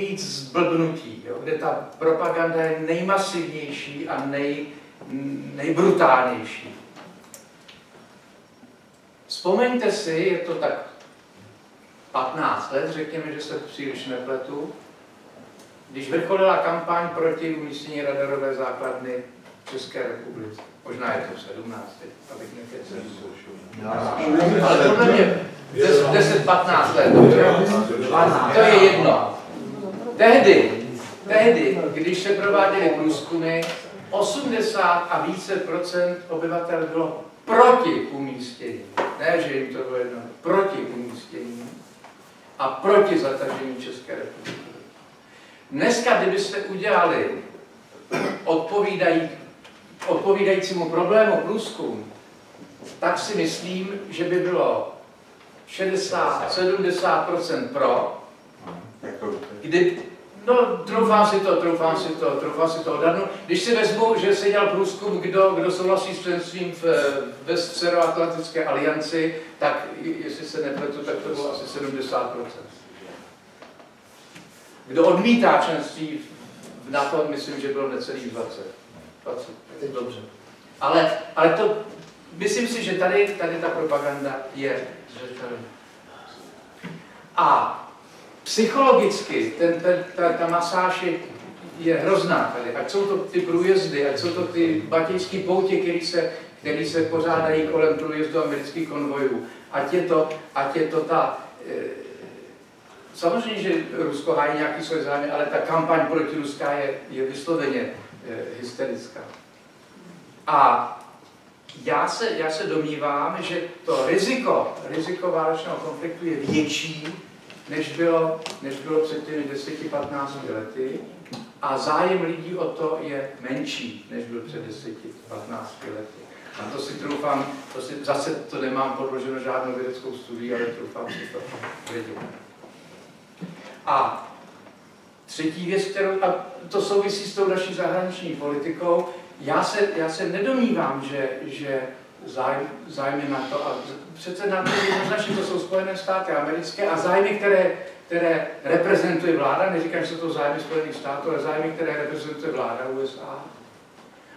víc zblbnutí, jo, kde ta propaganda je nejmasivnější a nej, nejbrutálnější. Vzpomeňte si, je to tak 15 let, řekněme, že se příliš nepletu, když vrcholila kampaň proti umístění radarové základny v České republice. Možná je to 17, abych nekecel. Ale podle mě 10-15 let, to je jedno. Tehdy, tehdy, když se prováděly průzkumy, 80 a více procent obyvatel bylo proti umístění. Ne, že jim to bylo jedno, proti umístění a proti zatažení České republiky. Dneska, kdybyste udělali odpovídají, odpovídajícímu problému průzkum, tak si myslím, že by bylo 60-70% pro, kdy, no troufám si to, troufám si to, troufám si to odhadnout. Když si vezmu, že se dělal průzkum, kdo, kdo souhlasí s členstvím v, ve Severoatlantické alianci, tak jestli se nepletu, tak to bylo asi 70%. Kdo odmítá členství v NATO, myslím, že bylo necelých 20. 20. Dobře. Ale, ale to, myslím si, že tady, tady ta propaganda je A psychologicky ten, ten, ta, ta masáž je, je hrozná tady. Ať jsou to ty průjezdy, ať jsou to ty batějské poutě, které se, který se pořádají kolem průjezdu amerických konvojů. Ať je to, ať je to ta... E, samozřejmě, že Rusko hájí nějaký svoje zájmy, ale ta kampaň proti Ruská je, je vysloveně e, hysterická. A já se, já se domnívám, že to riziko, riziko válečného konfliktu je větší, než bylo, než bylo před těmi 10-15 lety a zájem lidí o to je menší, než byl před 10-15 lety. A to si troufám, to si, zase to nemám podloženo žádnou vědeckou studii, ale troufám si to vědět. A třetí věc, kterou, a to souvisí s tou naší zahraniční politikou, já se, já se nedomývám, že, že zájem, zájmy na to, a přece na to jednoznačně to jsou Spojené státy americké a zájmy, které, které reprezentuje vláda, neříkám, že jsou to zájmy Spojených států, ale zájmy, které reprezentuje vláda USA.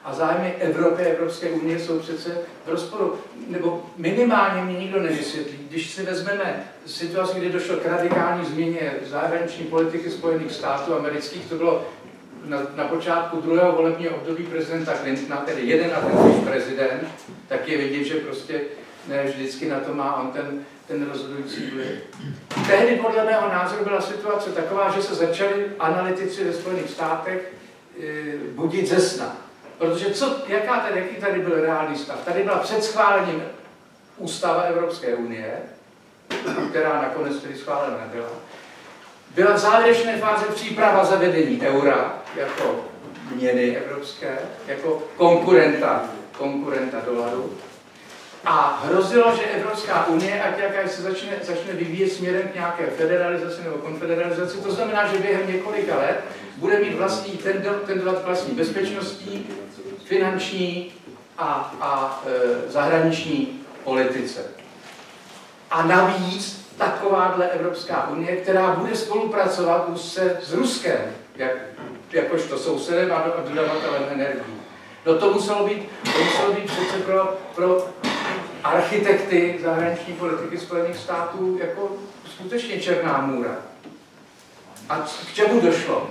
A zájmy Evropy a Evropské unie jsou přece v rozporu, nebo minimálně mi nikdo nevysvětlí. Když si vezmeme situaci, kdy došlo k radikální změně zahraniční politiky Spojených států amerických, to bylo na, na počátku druhého volebního období prezidenta Clintona, tedy jeden a ten prezident, tak je vidět, že prostě ne vždycky na to má on ten, ten rozhodující vliv. Tehdy podle mého názoru byla situace taková, že se začali analytici ve Spojených státech e, budit ze sna. Protože co, jaká tady, jaký tady byl reálný stav? Tady byla před schválením ústava Evropské unie, která nakonec tedy schválena nebyla. Byla v závěrečné fázi příprava zavedení eura jako měny evropské, jako konkurenta, konkurenta dolaru. A hrozilo, že Evropská unie, ať jaká se začne, začne vyvíjet směrem k nějaké federalizaci nebo konfederalizaci, to znamená, že během několika let bude mít vlastní, ten, ten vlastní bezpečnostní, finanční a, a e, zahraniční politice. A navíc takováhle Evropská unie, která bude spolupracovat úzce s Ruskem, jak, jakožto sousedem a dodavatelem energií. No to muselo být, to muselo být přece pro, pro architekty zahraniční politiky Spojených států jako skutečně černá můra. A k čemu došlo?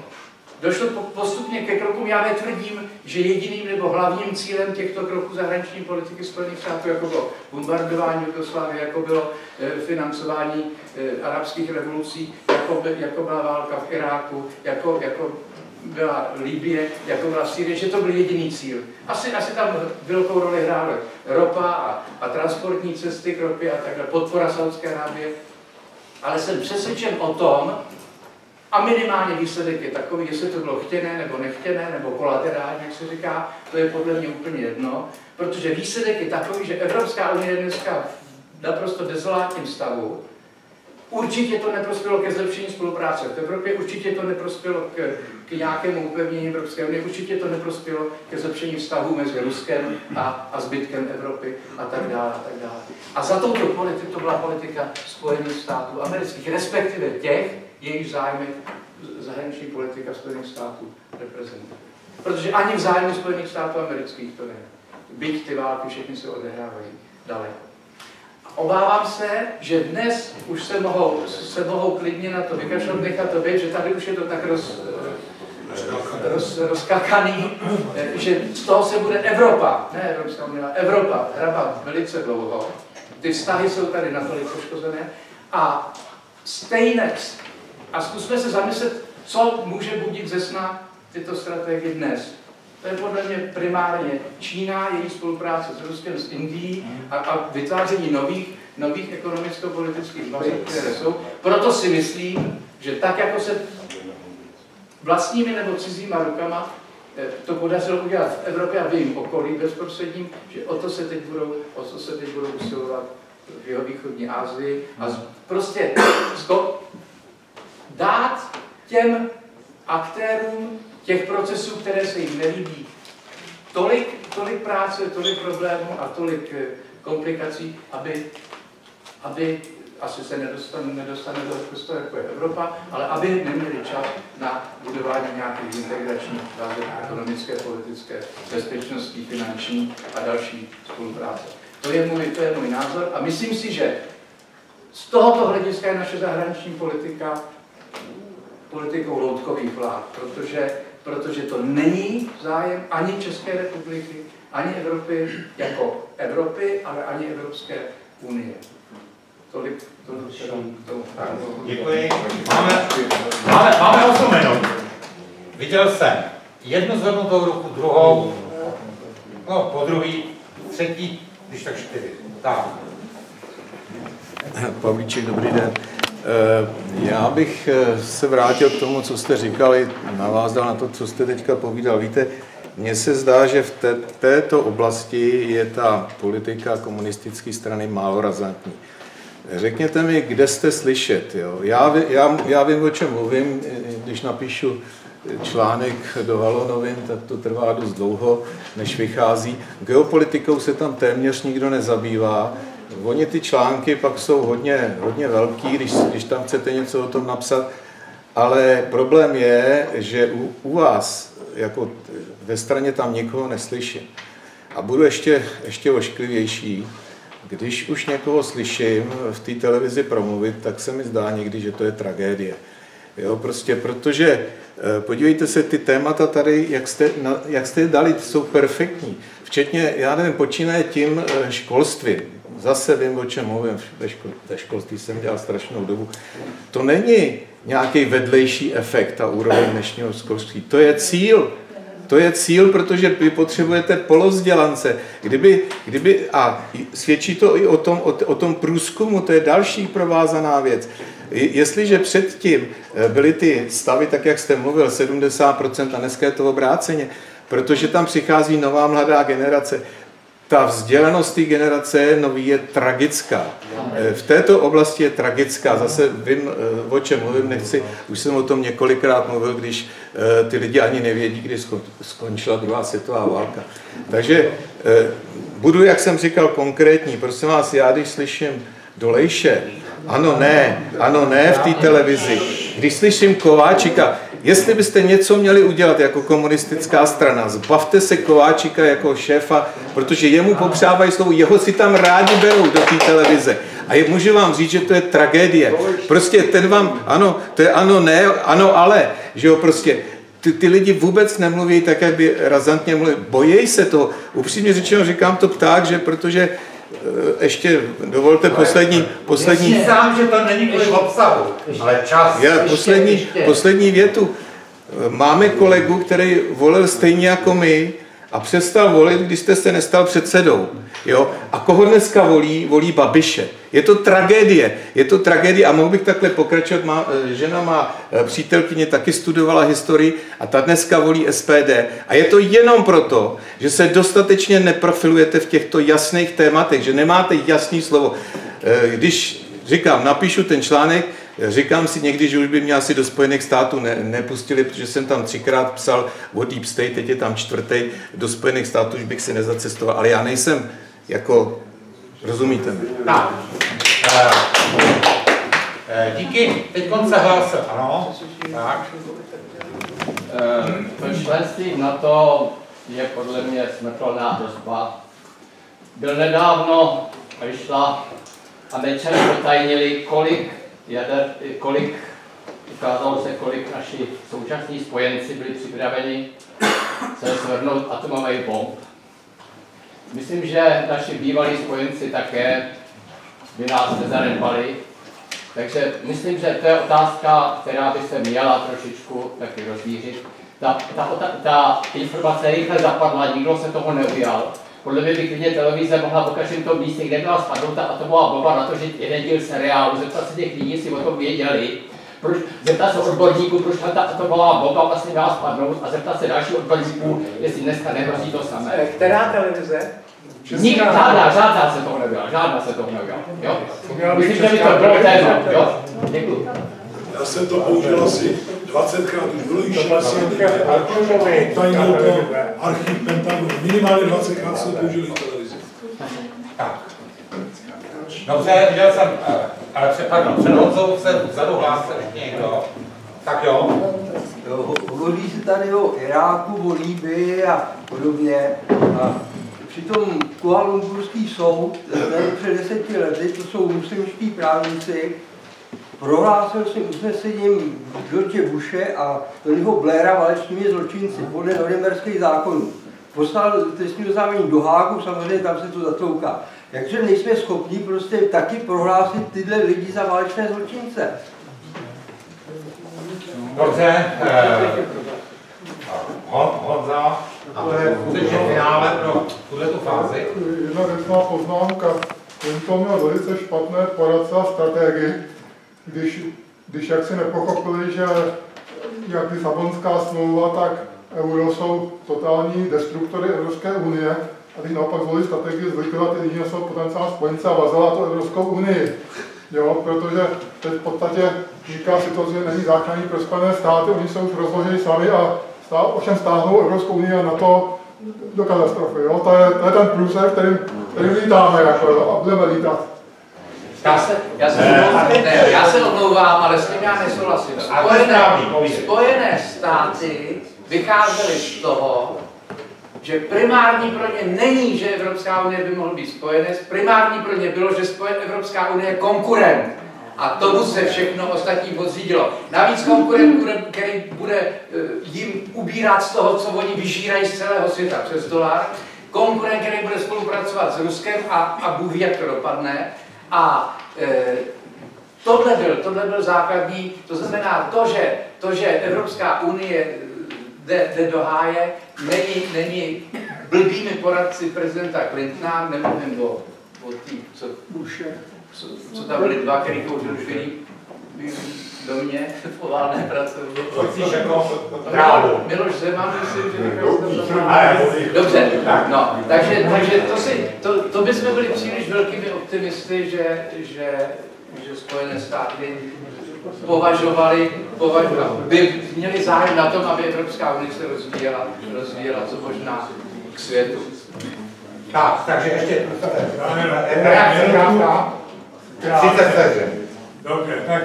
Došlo postupně ke krokům, já netvrdím, že jediným nebo hlavním cílem těchto kroků zahraniční politiky Spojených států, jako bylo bombardování Jugoslávie, jako bylo e, financování e, arabských revolucí, jako, jako byla válka v Iráku, jako, jako byla Libie, jako byla Syrie, že to byl jediný cíl. Asi, asi tam velkou roli hrály ropa a, a transportní cesty k ropě a takhle, podpora Saudské Arábie. Ale jsem přesvědčen o tom, a minimálně výsledek je takový, jestli to bylo chtěné nebo nechtěné, nebo kolaterální, jak se říká, to je podle mě úplně jedno, protože výsledek je takový, že Evropská unie je dneska v naprosto dezolátním stavu, Určitě to neprospělo ke zlepšení spolupráce v Evropě, určitě to neprospělo k, k nějakému upevnění Evropské unie, určitě to neprospělo ke zlepšení vztahu mezi Ruskem a, a zbytkem Evropy a tak dále. A, tak dále. a za touto politiku to byla politika Spojených států amerických, respektive těch, jejich zájmy politika Spojených států reprezentuje. Protože ani v zájmu Spojených států amerických to není. Byť ty války všechny se odehrávají daleko. Obávám se, že dnes už se mohou, se mohou klidně na to vykašlat, nechat to být, že tady už je to tak roz, roz, rozkakaný, že z toho se bude Evropa, ne Evropská unie, Evropa, hrabat velice dlouho. Ty vztahy jsou tady natolik poškozené. A stejné, a zkusme se zamyslet, co může budit ze sna tyto strategie dnes. To je podle mě primárně Čína, její spolupráce s Ruskem, s Indií a, a vytváření nových, nových ekonomicko-politických vazeb, které jsou. Proto si myslím, že tak, jako se vlastními nebo cizíma rukama eh, to podařilo udělat v Evropě a v jejím okolí bezprostředním, že o to se teď budou, o to se teď budou usilovat v jeho východní Asii a prostě dát těm aktérům těch procesů, které se jim nelíbí, tolik, tolik práce, tolik problémů a tolik eh, komplikací, aby, aby asi se nedostane, nedostane do prostoru jako je Evropa, ale aby neměli čas na budování nějakých integračních vazeb ekonomické, politické, bezpečnostní, finanční a další spolupráce. To je, můj, to je můj názor a myslím si, že z tohoto hlediska je naše zahraniční politika politikou loutkových vlád, protože protože to není zájem ani České republiky, ani Evropy jako Evropy, ale ani Evropské unie. Tolik, k tomu. Děkuji. Máme, máme, máme 8 minut. Viděl jsem jednu zvednutou ruku, druhou, no po druhý, třetí, když tak čtyři. Tak. Pavlíček, dobrý den. Eh, já bych eh, se vrátil k tomu, co jste říkali, navázal na to, co jste teďka povídal. Víte, mně se zdá, že v té, této oblasti je ta politika komunistické strany málo razantní. Řekněte mi, kde jste slyšet. Jo? Já, já, já vím, o čem mluvím, když napíšu článek do Halonovin, tak to trvá dost dlouho, než vychází. Geopolitikou se tam téměř nikdo nezabývá. Oni ty články pak jsou hodně, hodně velký, když, když tam chcete něco o tom napsat, ale problém je, že u, u vás, jako ve straně tam nikoho neslyším. A budu ještě, ještě ošklivější. Když už někoho slyším v té televizi promluvit, tak se mi zdá někdy, že to je tragédie. Jo, prostě protože, eh, podívejte se, ty témata tady, jak jste, jak jste je dali, jsou perfektní. Včetně, já nevím, počínaje tím eh, školstvím zase vím, o čem mluvím, ve, škol, ve školství jsem dělal strašnou dobu. To není nějaký vedlejší efekt, ta úroveň dnešního školství. To je cíl. To je cíl, protože vy potřebujete polozdělance. Kdyby, kdyby, a svědčí to i o tom, o, o tom průzkumu, to je další provázaná věc. Jestliže předtím eh, byly ty stavy, tak jak jste mluvil, 70% a dneska je to obráceně, protože tam přichází nová mladá generace, ta vzdělanost té generace nový je tragická. Eh, v této oblasti je tragická. Zase vím, eh, o čem mluvím, nechci, už jsem o tom několikrát mluvil, když eh, ty lidi ani nevědí, kdy skončila druhá světová válka. Takže budu, jak jsem říkal, konkrétní. Prosím vás, já když slyším Dolejše, ano, ne, ano, ne v té televizi. Když slyším Kováčika, Jestli byste něco měli udělat jako komunistická strana, zbavte se Kováčika jako šéfa, protože jemu popřávají slovo, jeho si tam rádi berou do té televize. A je, můžu vám říct, že to je tragédie. Prostě ten vám, ano, to je ano, ne, ano, ale, že jo, prostě ty, ty lidi vůbec nemluví tak, jak by razantně mluvili. Bojejí se to. Upřímně řečeno říkám to tak, že protože ještě dovolte poslední... poslední sám, že to není kvůli obsahu, ale čas. Já, poslední, poslední větu. Eh, máme kolegu, který volil stejně jako my, a přestal volit, když jste se nestal předsedou. Jo? A koho dneska volí? Volí Babiše. Je to tragédie. Je to tragédie a mohl bych takhle pokračovat. Má, eh, žena má eh, přítelkyně, taky studovala historii a ta dneska volí SPD. A je to jenom proto, že se dostatečně neprofilujete v těchto jasných tématech, že nemáte jasný slovo. Eh, když říkám, napíšu ten článek, Říkám si někdy, že už by mě asi do Spojených států ne, nepustili, protože jsem tam třikrát psal o Deep State, teď je tam čtvrtý, do Spojených států už bych si nezacestoval, ale já nejsem jako, rozumíte mi? Tak. Uh, Eh, díky, teď se hlásil, ano. Tak. Eh, to členství NATO je podle mě smrtelná hrozba. Byl nedávno, vyšla, Američané potajnili, kolik, jader, kolik, ukázalo se, kolik naši současní spojenci byli připraveni se svrhnout atomový bomb. Myslím, že naši bývalí spojenci také by nás nezanedbali. Takže myslím, že to je otázka, která by se měla trošičku taky rozvířit. Ta, ta, ta, ta informace rychle zapadla, nikdo se toho neujal. Podle mě by klidně televize mohla po každém tom místě, kde byla spadnuta atomová bomba na to, že jeden díl seriálu, zeptat se těch lidí, jestli o tom věděli, proč, zeptat se odborníků, proč tam ta atomová bomba vlastně měla spadnout a zeptat se dalších odborníků, jestli dneska nehrozí to samé. Která televize? Nik, žádná, žádná se toho nevěla, žádná se toho nevěla, jo? Myslím, že by to bylo téma, jo? Děkuji. Já jsem to použil asi 20krát, už bylo 60 Tajnou to archiv Pentagonu. Minimálně 20krát jsme použili v televizi. Tak. Dobře, viděl jsem, eh, ale před, pardon, před Honzou se vzadu hlásil někdo. Tak jo. Jo, Hovoří se tady o Iráku, o Líbii a podobně. A přitom Kuala Lumpurský soud, tady před deseti lety, to jsou muslimští právníci, prohlásil svým usnesením George Bushe a Tonyho Blaira válečnými zločinci podle norimberských zákonů. Poslal trestní oznámení do Hágu, samozřejmě tam se to zatlouká. Jakže nejsme schopni prostě taky prohlásit tyhle lidi za válečné zločince. Dobře. Eh, Hon, Honza, a to je skutečně finále pro tuhle tu fázi. Jedna věcná poznámka. Clinton měl velice špatné poradce a strategii, když, když jak si nepochopili, že jak Lisabonská smlouva, tak euro jsou totální destruktory Evropské unie, a když naopak zvolili strategii zlikvidovat jiné jsou potenciální spojence a vazala to Evropskou unii. Jo, protože teď v podstatě říká situace, že není záchranný pro Spojené státy, oni se už rozložili sami a stá, ovšem stáhnou Evropskou unii a na to do katastrofy. Jo? To, je, to je ten průser, kterým, kterým lítáme jako, a budeme lítat. Já se, já se, ne, já se omlouvám, ale s tím já nesouhlasím. Povídej. Spojené státy vycházely z toho, že primární pro ně není, že Evropská unie by mohl být spojené, primární pro ně bylo, že spojen, Evropská unie je konkurent. A tomu se všechno ostatní podřídilo. Navíc konkurent, který bude eh, jim ubírat z toho, co oni vyžírají z celého světa přes dolar, konkurent, který bude spolupracovat s Ruskem a, a Bůh ví, jak to dopadne. A e, tohle byl, tohle byl základní, to znamená to, že, to, že Evropská unie jde, jde do háje, není, není blbými poradci prezidenta Clintona, nemluvím o, o tý, co, co, co tam byli dva, který kouřili švilí do mě v oválné pracovně. Chceš jako. Miloš Zeman, myslím, že Dobře, no, takže, takže to, si, to, to bychom byli příliš velkými optimisty, že, že, že Spojené státy považovali, považovali, by měli zájem na tom, aby Evropská unie se rozvíjela, rozvíjela co možná k světu. Tak, takže ještě reakce krátká. 30 vteřin. Dobře, tak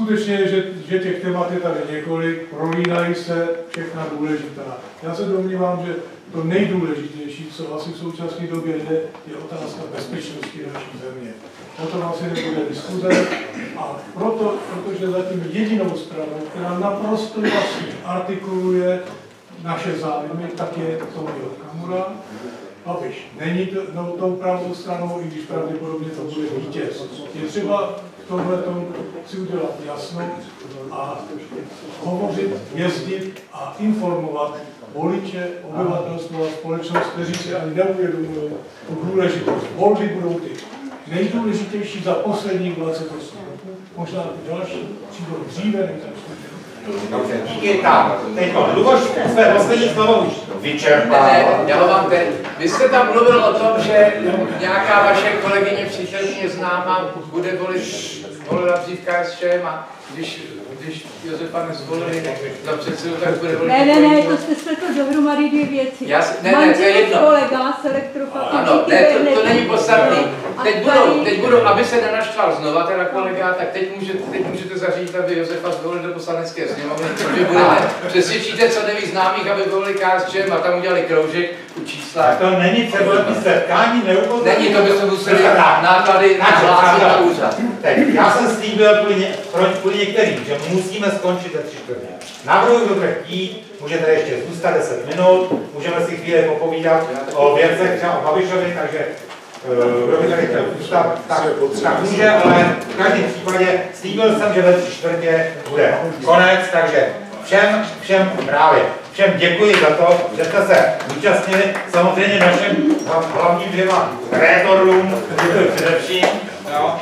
skutečně, že, že těch témat je tady několik, prolínají se všechna důležitá. Já se domnívám, že to nejdůležitější, co asi v současné době jde, je otázka bezpečnosti naší země. O tom asi nebude diskuze a proto, protože zatím jedinou stranou, která naprosto jasně artikuluje naše zájmy, tak je Tomio Okamura. Babiš není no, tou pravou stranou, i když pravděpodobně to bude vítěz. Je třeba tomhle si udělat jasno a hovořit, jezdit a informovat voliče, obyvatelstvo a společnost, kteří si ani neuvědomují tu důležitost. Volby budou ty nejdůležitější za posledních 28 roků, možná další přijdou dříve než díky, tak, teď Luboš své poslední slovo už vyčerpal. Ne, ne, já. Vy jste tam mluvil o tom, že nějaká vaše kolegyně přítelkyně známá bude volit, volila dřív KSČM a když, když Josefa nezvolili za předsedu, tak bude volit Ne, ne, ne, jiného. to jste spletl dohromady dvě věci. Já ne, ne, to je jedno. kolega z elektrofabriky Ano, ne, to, to není podstatný, teď budou, teď budou, aby se nenaštval znova teda kolega, tak teď můžete, teď můžete zařídit, aby Josefa zvolili do poslanecké sněmovny, protože budeme, přesvědčíte co nevýznámých, aby volili KSČM a tam udělali kroužek u čísla. Tak to není předvolební setkání, neupozorňuji. Není, to by se museli náklady tak, nahlásit na úřad. Teď, já jsem slíbil kvůli, ně, pro, kvůli některým, že musíme skončit ve tři čtvrtě. Navrhuji, kdo bude chtít, můžete ještě zůstat 10 minut, můžeme si chvíli popovídat o věcech třeba o Babišovi, takže tak, může, ale v každém případě slíbil jsem, že ve tři čtvrtě bude konec, takže všem, všem právě, všem děkuji za to, že jste se účastnili, samozřejmě našim hlavním dvěma rétorům, především, jo.